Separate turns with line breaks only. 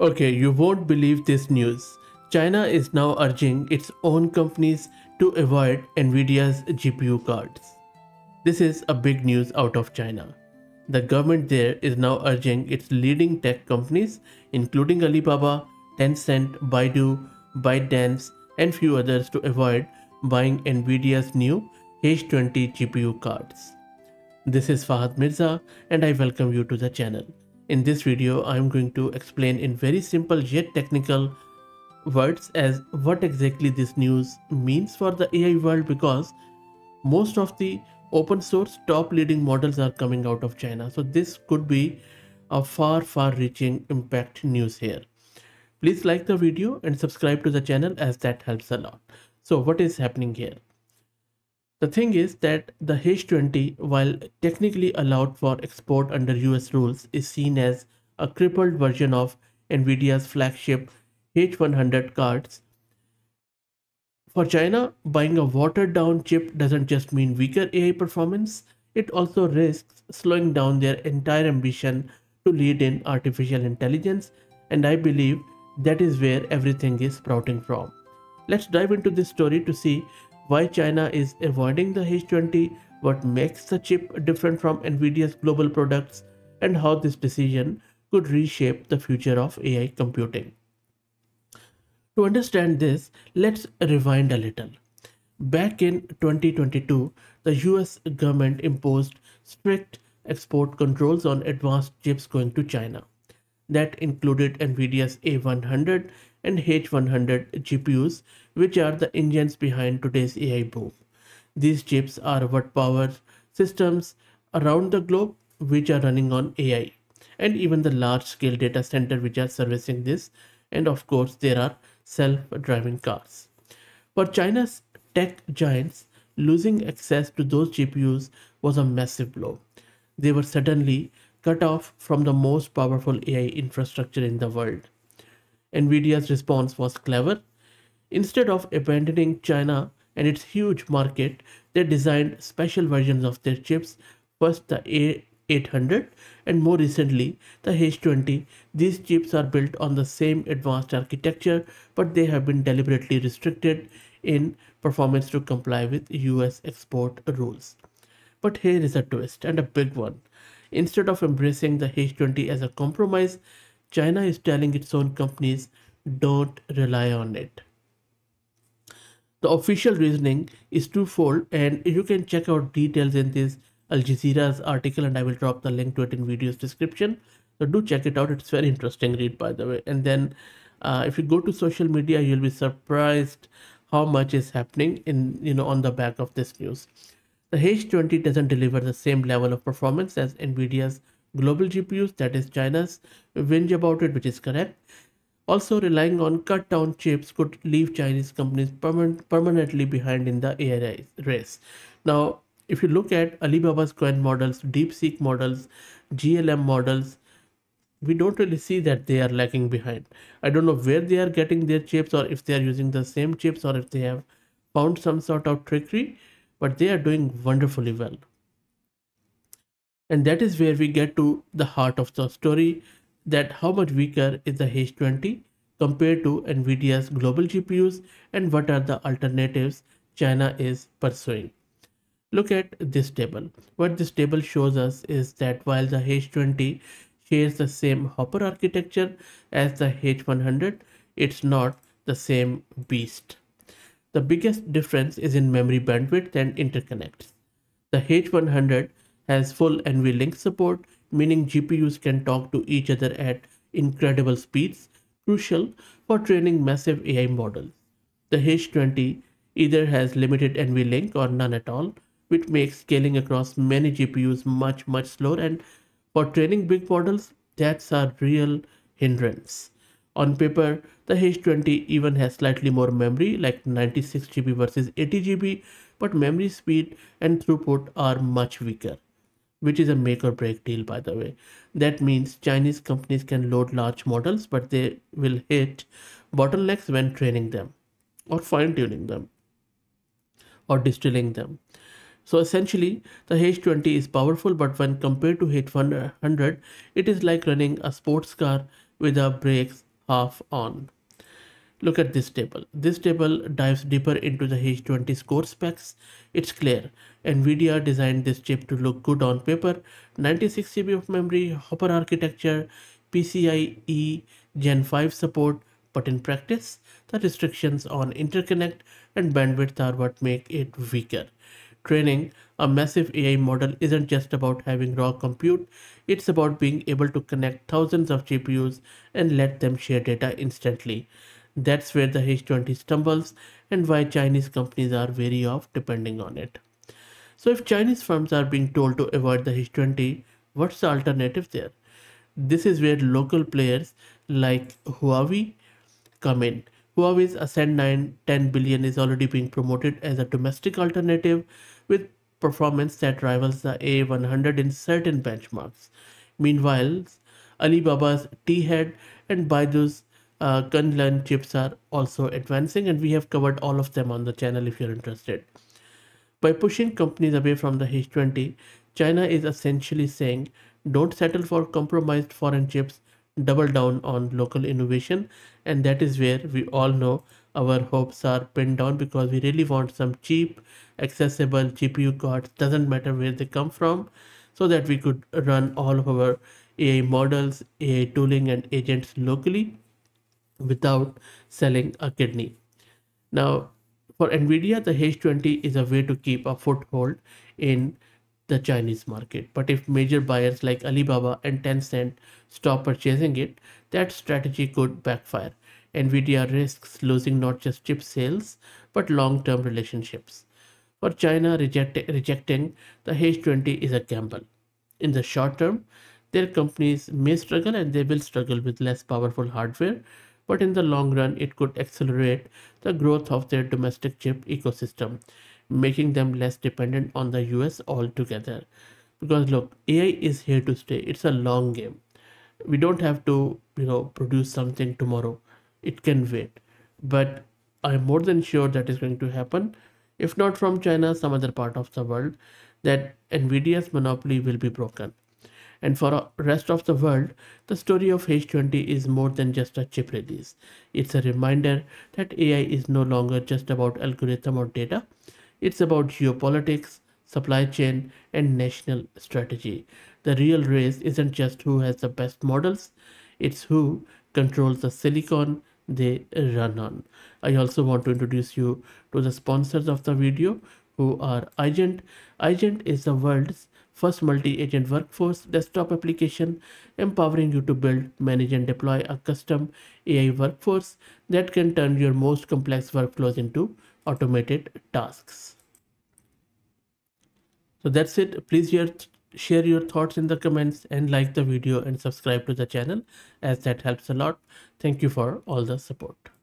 Okay, you won't believe this news. China is now urging its own companies to avoid Nvidia's GPU cards. This is a big news out of China. The government there is now urging its leading tech companies, including Alibaba, Tencent, Baidu, ByteDance, and few others, to avoid buying Nvidia's new H20 GPU cards. This is Fahd Mirza, and I welcome you to the channel. In this video, I am going to explain in very simple yet technical words as what exactly this news means for the AI world because most of the open source top leading models are coming out of China. So this could be a far far reaching impact news here. Please like the video and subscribe to the channel as that helps a lot. So what is happening here? The thing is that the H20, while technically allowed for export under US rules, is seen as a crippled version of NVIDIA's flagship H100 cards. For China, buying a watered down chip doesn't just mean weaker AI performance, it also risks slowing down their entire ambition to lead in artificial intelligence, and I believe that is where everything is sprouting from. Let's dive into this story to see why China is avoiding the H20, what makes the chip different from NVIDIA's global products, and how this decision could reshape the future of AI computing. To understand this, let's rewind a little. Back in 2022, the US government imposed strict export controls on advanced chips going to China. That included NVIDIA's A100 and H100 GPUs, which are the engines behind today's AI boom. These chips are what power systems around the globe which are running on AI and even the large scale data center which are servicing this and of course there are self-driving cars. For China's tech giants, losing access to those GPUs was a massive blow. They were suddenly cut off from the most powerful AI infrastructure in the world. Nvidia's response was clever. Instead of abandoning China and its huge market, they designed special versions of their chips, first the A800 and more recently the H20. These chips are built on the same advanced architecture, but they have been deliberately restricted in performance to comply with US export rules. But here is a twist and a big one. Instead of embracing the H20 as a compromise, China is telling its own companies don't rely on it. The official reasoning is twofold, and you can check out details in this Al Jazeera's article, and I will drop the link to it in video's description. So do check it out. It's very interesting read, by the way. And then, uh, if you go to social media, you'll be surprised how much is happening in you know on the back of this news. The H20 doesn't deliver the same level of performance as Nvidia's global GPUs, that is China's, whinge about it, which is correct. Also, relying on cut down chips could leave Chinese companies permanent, permanently behind in the AI race. Now, if you look at Alibaba's Qwen models, DeepSeek models, GLM models, we don't really see that they are lagging behind. I don't know where they are getting their chips or if they are using the same chips or if they have found some sort of trickery, but they are doing wonderfully well. And that is where we get to the heart of the story that how much weaker is the H20 compared to NVIDIA's global GPUs and what are the alternatives China is pursuing. Look at this table. What this table shows us is that while the H20 shares the same Hopper architecture as the H100, it's not the same beast. The biggest difference is in memory bandwidth and interconnects. The H100 has full NVLink support, meaning GPUs can talk to each other at incredible speeds, crucial for training massive AI models. The H20 either has limited NVLink or none at all, which makes scaling across many GPUs much, much slower. And for training big models, that's a real hindrance. On paper, the H20 even has slightly more memory, like 96 GB versus 80 GB, but memory speed and throughput are much weaker which is a make or break deal by the way that means chinese companies can load large models but they will hit bottlenecks when training them or fine tuning them or distilling them so essentially the h20 is powerful but when compared to h100 it is like running a sports car with the brakes half on. Look at this table. This table dives deeper into the H20's core specs. It's clear. NVIDIA designed this chip to look good on paper. 96 GB of memory, Hopper architecture, PCIe Gen 5 support, but in practice, the restrictions on interconnect and bandwidth are what make it weaker. Training a massive AI model isn't just about having raw compute, it's about being able to connect thousands of GPUs and let them share data instantly. That's where the H20 stumbles and why Chinese companies are wary of depending on it. So if Chinese firms are being told to avoid the H20, what's the alternative there? This is where local players like Huawei come in. Huawei's Ascend 910B is already being promoted as a domestic alternative with performance that rivals the A100 in certain benchmarks. Meanwhile, Alibaba's T-Head and Baidu's uh, Kunlun chips are also advancing and we have covered all of them on the channel if you're interested. By pushing companies away from the H20, China is essentially saying don't settle for compromised foreign chips, double down on local innovation. And that is where we all know our hopes are pinned down because we really want some cheap accessible GPU cards. Doesn't matter where they come from so that we could run all of our AI models, AI tooling and agents locally without selling a kidney. Now, for NVIDIA, the H20 is a way to keep a foothold in the Chinese market. But if major buyers like Alibaba and Tencent stop purchasing it, that strategy could backfire. NVIDIA risks losing not just chip sales, but long-term relationships. For China, reject rejecting the H20 is a gamble. In the short term, their companies may struggle and they will struggle with less powerful hardware, but in the long run, it could accelerate the growth of their domestic chip ecosystem, making them less dependent on the US altogether. Because look, AI is here to stay. It's a long game. We don't have to, you know, produce something tomorrow. It can wait. But I'm more than sure that is going to happen. If not from China, some other part of the world, that Nvidia's monopoly will be broken. And for the rest of the world, the story of H20 is more than just a chip release. It's a reminder that AI is no longer just about algorithm or data. It's about geopolitics, supply chain, and national strategy. The real race isn't just who has the best models, it's who controls the silicon they run on. I also want to introduce you to the sponsors of the video who are Eigent. Eigent is the world's first multi-agent workforce desktop application empowering you to build, manage and deploy a custom AI workforce that can turn your most complex workflows into automated tasks. So that's it. Please share, share your thoughts in the comments and like the video and subscribe to the channel as that helps a lot. Thank you for all the support.